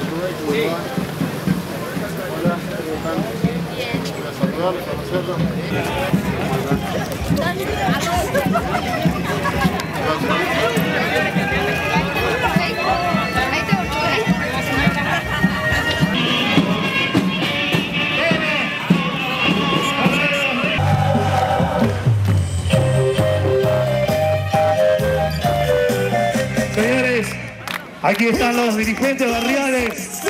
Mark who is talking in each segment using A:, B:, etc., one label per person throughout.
A: Hola, ¿cómo están? Bien. saludarlos, conocerlos.
B: Aquí están los dirigentes barriales.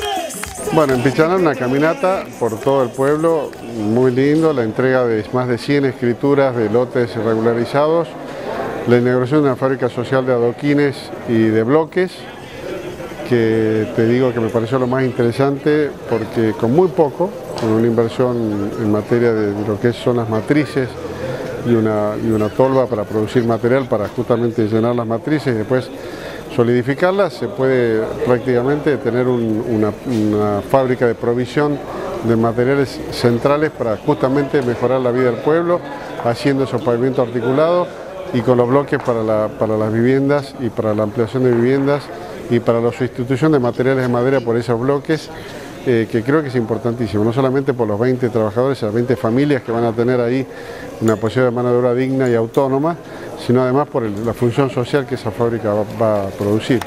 A: Bueno, en Pichanal una caminata por todo el pueblo, muy lindo, la entrega de más de 100 escrituras de lotes regularizados, la inauguración de una fábrica social de adoquines y de bloques, que te digo que me pareció lo más interesante porque con muy poco, con una inversión en materia de lo que son las matrices y una, y una tolva para producir material para justamente llenar las matrices y después solidificarlas, se puede prácticamente tener un- una, una fábrica de provisión de materiales centrales para justamente mejorar la vida del pueblo, haciendo esos pavimentos articulados y con los bloques para, la- para las viviendas y para la ampliación de viviendas y para la sustitución de materiales de madera por esos bloques, eh, que creo que es importantísimo, no solamente por los 20 trabajadores, las 20 familias que van a tener ahí una posibilidad de mano de obra digna y autónoma, sino además por la función social que esa fábrica va- va a producir.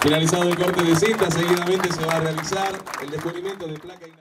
C: Finalizado el corte de cinta, seguidamente se va a realizar el descubrimiento de placa y...